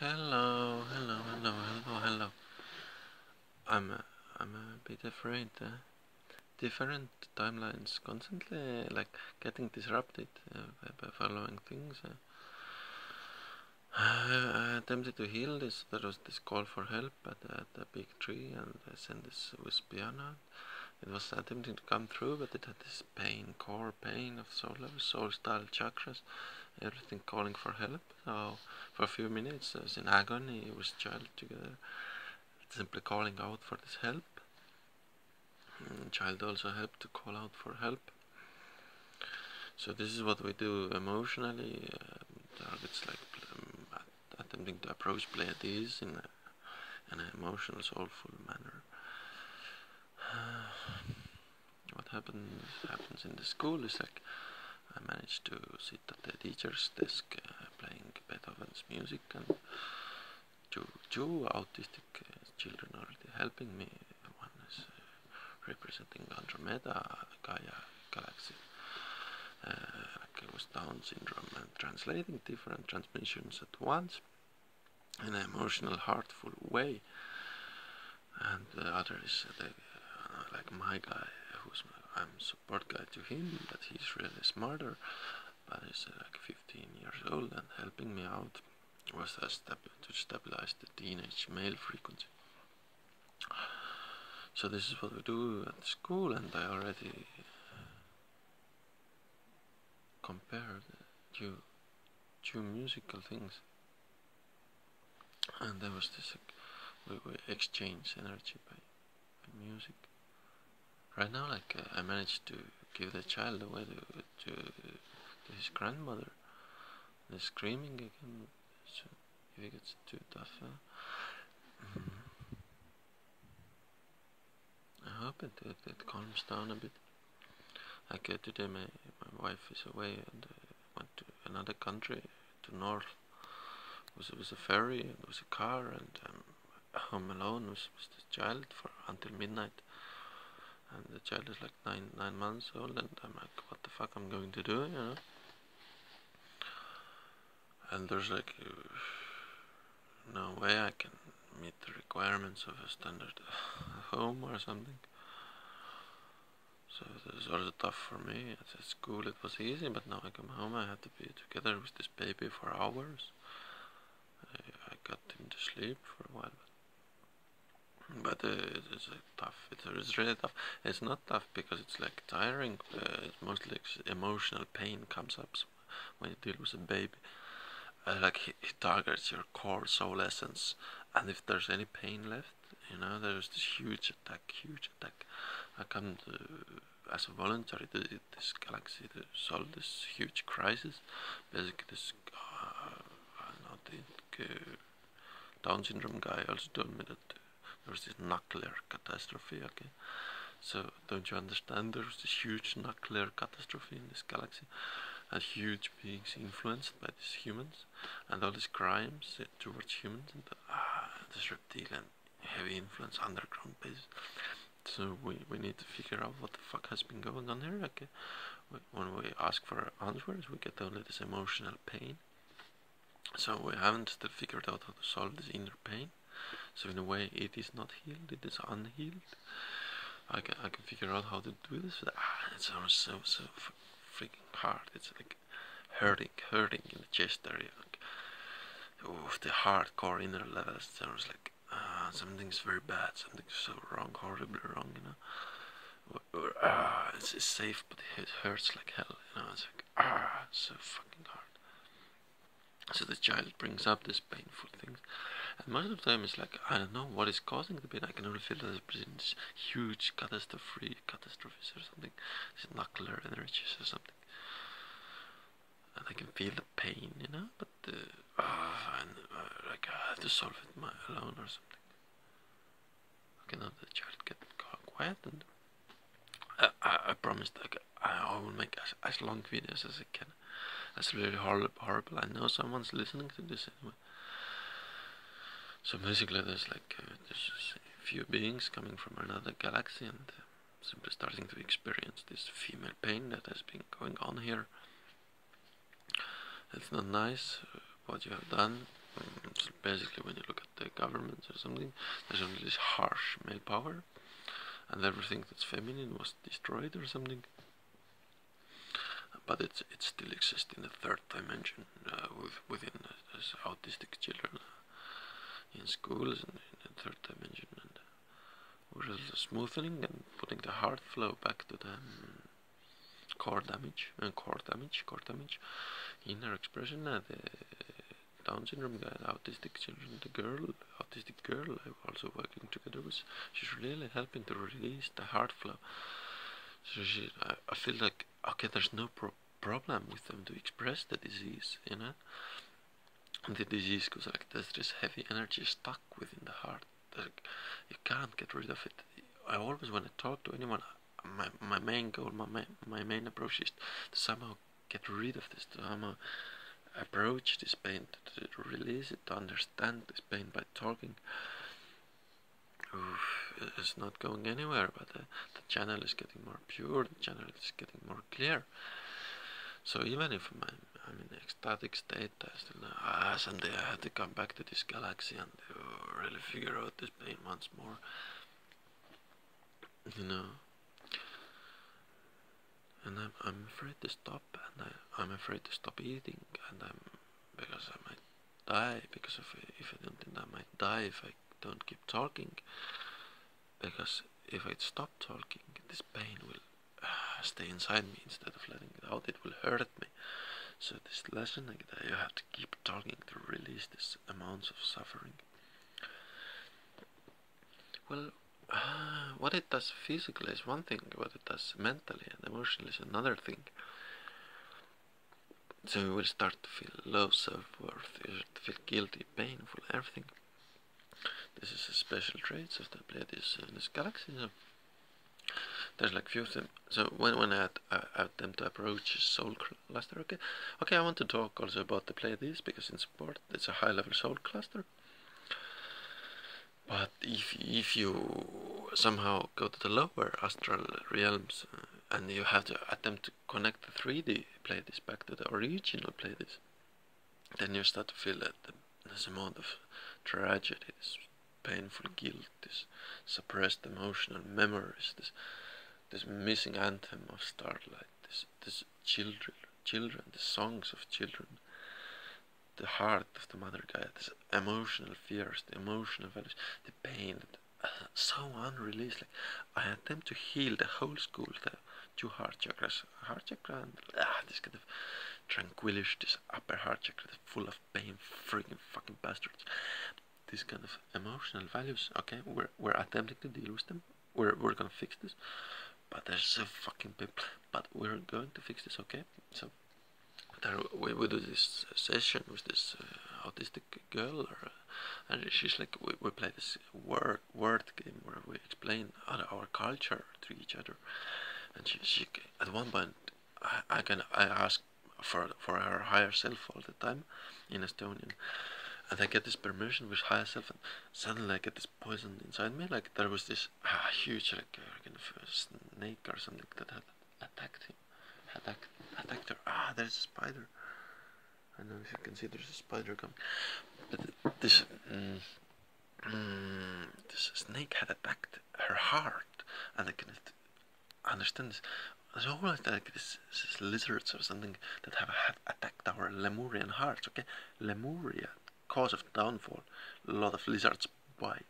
Hello, hello, hello, hello, hello. I'm a, I'm a bit afraid. Uh, different timelines constantly like getting disrupted uh, by, following things. Uh, I attempted to heal this. There was this call for help at, a big tree, and I sent this with piano. It was attempting to come through, but it had this pain, core pain of soul level, soul style chakras, everything calling for help. So for a few minutes, I was in agony with child together, simply calling out for this help. And child also helped to call out for help. So this is what we do emotionally. Uh, targets like um, attempting to approach Pleiades in, a, in an emotional, soulful manner. what happens happens in the school is like I managed to sit at the teacher's desk uh, playing Beethoven's music and two, two autistic uh, children already helping me. One is uh, representing Andromeda, Gaia galaxy. Uh, like it was Down syndrome and translating different transmissions at once in an emotional, heartful way. And the other is the uh, like my guy, who's my, I'm support guy to him, but he's really smarter. But he's uh, like 15 years old and helping me out was a step to stabilize the teenage male frequency. So this is what we do at school, and I already compared two two musical things, and there was this. we, we exchange energy by music. Right now, like uh, I managed to give the child away to, to, to his grandmother. They're screaming again. So if it gets too tough, uh, mm. I hope it, it, it calms down a bit. Like uh, today, my my wife is away and uh, went to another country to north. Was it was a ferry and it was a car and. Um, home alone with, with the child for until midnight and the child is like nine nine months old and I'm like what the fuck I'm going to do you know? And there's like uh, no way I can meet the requirements of a standard home or something. So this is also tough for me. At school it was easy but now I come home I have to be together with this baby for hours. I, I got him to sleep for a while but uh, it's uh, tough. It's, really tough. It's not tough because it's like tiring. Uh, it's mostly like emotional pain comes up when you deal with a baby. Uh, like he, he, targets your core soul essence, and if there's any pain left, you know, there's this huge attack, huge attack. I come to, as a volunteer to this galaxy to solve this huge crisis. Basically, this uh, uh, Down syndrome guy also told me that there's this nuclear catastrophe, okay? So, don't you understand? There's this huge nuclear catastrophe in this galaxy, and huge beings influenced by these humans, and all these crimes towards humans, and the, ah, this reptilian heavy influence underground base. So we, we need to figure out what the fuck has been going on here, okay? When we ask for answers, we get only this emotional pain. So we haven't still figured out how to solve this inner pain. So in a way, it is not healed; it is unhealed. I can I can figure out how to do this. But, ah, it sounds so so freaking hard. It's like hurting, hurting in the chest area. Like, oh, the hardcore inner levels sounds like ah, something's very bad. Something's so wrong, horribly wrong. You know. Or, or ah, it's, it's safe, but it hurts like hell. You know, it's like ah, so fucking hard. So the child brings up these painful things, and most of the time it's like I don't know what is causing the pain. I can only feel that there's this huge catastrophe, catastrophes or something, nuclear energies or something, and I can feel the pain, you know. But uh, uh, and, uh, like I have to solve it my alone or something. Okay, now the child get quiet and. I, I, I promised like I will make as, as long videos as I can that's really horrible, horrible. I know someone's listening to this anyway. So basically, there's like uh, there's a few beings coming from another galaxy and uh, simply starting to experience this female pain that has been going on here. It's not nice uh, what you have done. Um, So basically, when you look at the governments or something, there's only this harsh male power, and everything that's feminine was destroyed or something. But it it still exists in the third dimension uh, with, within uh, autistic children in schools and in the third dimension, and we're smoothing and putting the heart flow back to the um, core damage and uh, core damage, core damage, inner expression, uh, the down syndrome guy, autistic children, the girl, autistic girl I'm also working together with, she's really helping to release the heart flow. So she, I, I feel like, okay, there's no pro problem with them to express the disease, you know? The disease goes like, there's this heavy energy stuck within the heart. You can't get rid of it. I always, when I talk to anyone, my, my main goal, my, main, my main approach is to somehow get rid of this, to somehow approach this pain, to, to release it, to understand this pain by talking. Oof, it's not going anywhere, but the, the channel is getting more pure, the channel is getting more clear. So even if I'm, I'm in ecstatic state, I still know, ah, someday I have to come back to this galaxy and really figure out this pain once more. You know, and I'm I'm afraid to stop, and I I'm afraid to stop eating, and I'm because I might die because of if I don't think I might die if I don't keep talking. Because if I stop talking, this pain will uh, stay inside me instead of letting it out. It will hurt me. So this lesson like that you have to keep talking to release this amounts of suffering. Well, uh, what it does physically is one thing, what it does mentally and emotionally is another thing. So you will start to feel low self-worth, you start to feel guilty, painful, everything. This is a special trait of the Pleiades in this galaxy. So there's like few of them. So when when I, attempt to approach soul cluster, okay, okay, I want to talk also about the Pleiades because in support it's a high-level soul cluster. But if if you somehow go to the lower astral realms uh, and you have to attempt to connect the 3D Pleiades back to the original Pleiades, then you start to feel that the, this amount of tragedy, this painful guilt, this suppressed emotional memories, this this missing anthem of starlight, this this children, children, the songs of children the heart of the mother Gaia, this emotional fears, the emotional values, the pain, uh, so unreleased. Like I attempt to heal the whole school, the two heart chakras, heart chakra, and ah, this kind of tranquilish, this upper heart chakra, full of pain, freaking fucking bastards. These kind of emotional values. Okay, we're we're attempting to deal with them. We're we're gonna fix this, but there's a fucking people. But we're going to fix this. Okay, so there we, we do this session with this uh, autistic girl, or, uh, and she's like, we, we play this word word game where we explain our, our culture to each other, and she, she at one point I, I can I ask for for her higher self all the time in Estonian, and I get this permission with higher self, and suddenly I get this poison inside me, like there was this uh, huge like kind of snake or something that had attacked him attack, attacked her. Ah, there's a spider. I don't know if you can see there's a spider coming. But this, mm, mm, this snake had attacked her heart, and I can understand this. There's always like this, this lizards or something that have had attacked our Lemurian hearts. Okay, Lemuria, cause of downfall. A lot of lizards bite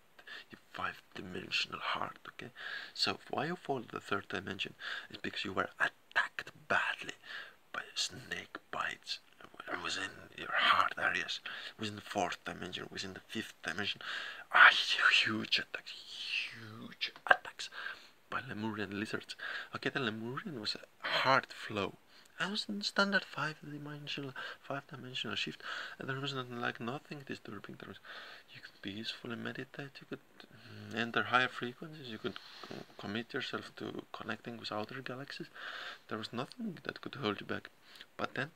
your five-dimensional heart. Okay, so why you fall to the third dimension is because you were attacked badly by snake bites within your heart areas, within the fourth dimension, within the fifth dimension. Ah, huge attacks, huge attacks by Lemurian lizards. Okay, the Lemurian was a heart flow. I was in standard five dimensional five dimensional shift and there was nothing like nothing disturbing there was you could peacefully meditate you could enter higher frequencies, you could commit yourself to connecting with outer galaxies. There was nothing that could hold you back. But then,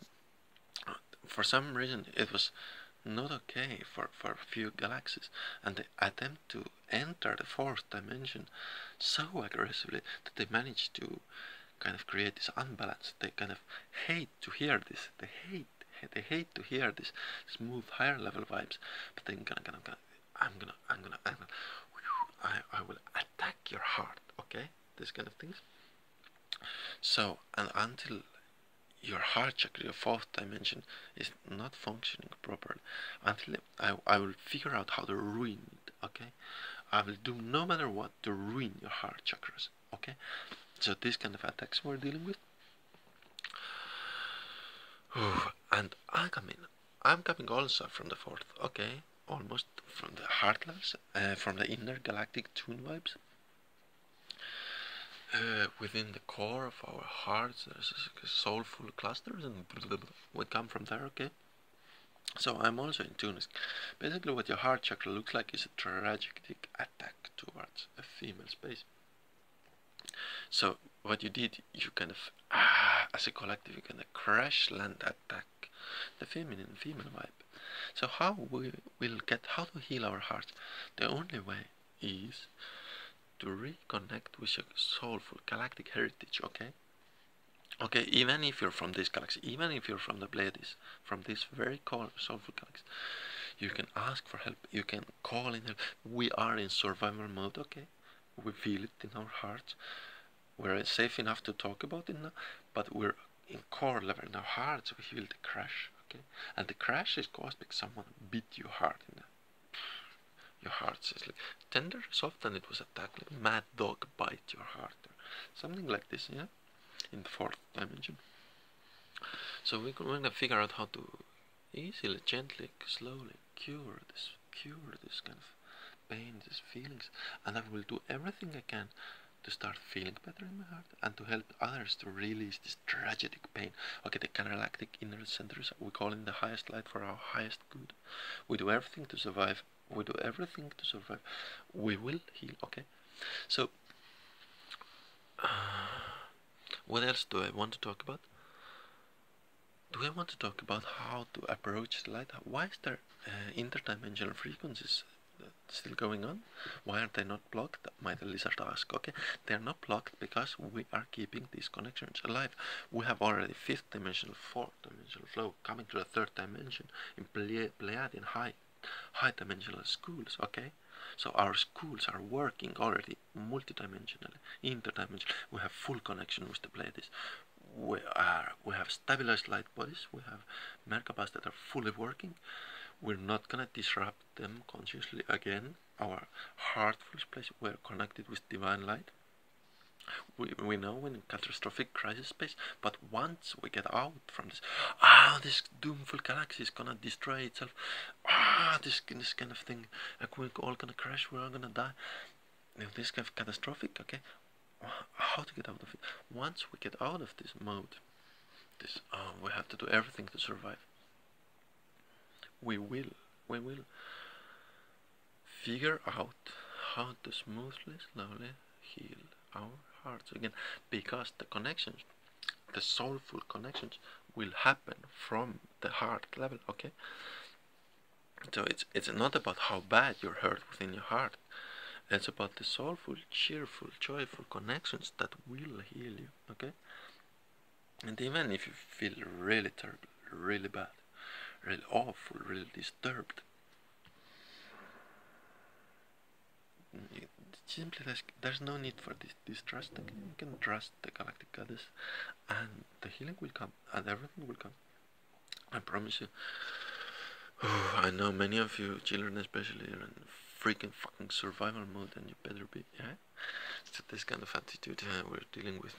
for some reason, it was not okay for, for a few galaxies, and they attempt to enter the fourth dimension so aggressively that they managed to kind of create this unbalance. They kind of hate to hear this. They hate, they hate to hear this smooth higher level vibes. But then gonna, gonna, gonna I'm gonna I'm gonna I'm gonna I, I will attack your heart okay? This kind of things. So and until your heart chakra your fourth dimension is not functioning properly until I, I will figure out how to ruin it okay? I will do no matter what to ruin your heart chakras okay so this kind of attacks we're dealing with. And I'm coming I'm coming also from the fourth okay almost from the heart levels uh, from the inner galactic tune vibes. Uh, within the core of our hearts there's a soulful clusters and we come from there okay. So I'm also in tune basically what your heart chakra looks like is a tragic attack towards a female space so what you did you kind of ah, as a collective you kind of crash land attack the feminine female vibe so how we will get how to heal our hearts the only way is to reconnect with your soulful galactic heritage, okay? Okay, even if you're from this galaxy, even if you're from the Pleiades, from this very soulful galaxy, you can ask for help, you can call in help. We are in survival mode, okay? We feel it in our hearts. We're safe enough to talk about it now, but we're in core level in our hearts, we feel the crash, okay? And the crash is caused because someone beat your heart in the your heart says like tender, soft, and it was attacked like mad dog bite your heart or something like this, yeah, in the fourth dimension. So we're going to figure out how to easily, gently, slowly cure this, cure this kind of pain, these feelings, and I will do everything I can to start feeling better in my heart and to help others to release this tragic pain. Okay, the galactic inner centers, we call in the highest light for our highest good. We do everything to survive. We do everything to survive. We will heal okay? So uh, what else do I want to talk about? Do I want to talk about how to approach light? Why is there uh, interdimensional frequencies still going on. Why are they not blocked? Might lizard ask okay? They are not blocked because we are keeping these connections alive. We have already fifth dimensional fourth dimensional flow coming to the third dimension in Pleiadian high high dimensional schools okay? So our schools are working already multidimensionally interdimensional. We have full connection with the Pleiades. We are we have stabilized light bodies. We have merkabahs that are fully working we're not gonna disrupt them consciously again. Our heartful place we're connected with divine light. We, we know in catastrophic crisis space, but once we get out from this, ah, this doomful galaxy is gonna destroy itself, ah, this, this kind of thing, like we're all gonna crash, we're all gonna die, if this kind of catastrophic, okay, how to get out of it? Once we get out of this mode, this, oh, we have to do everything to survive. We will, we will figure out how to smoothly, slowly heal our hearts again because the connections the soulful connections will happen from the heart level okay? So it's it's not about how bad you're hurt within your heart. It's about the soulful cheerful joyful connections that will heal you okay? And even if you feel really terrible really bad really awful really disturbed simply there's, no need for this distrust. You can trust the galactic goddess and the healing will come and everything will come. I promise you. I know many of you children especially are in freaking fucking survival mode and you better be, yeah? So this kind of attitude uh, we're dealing with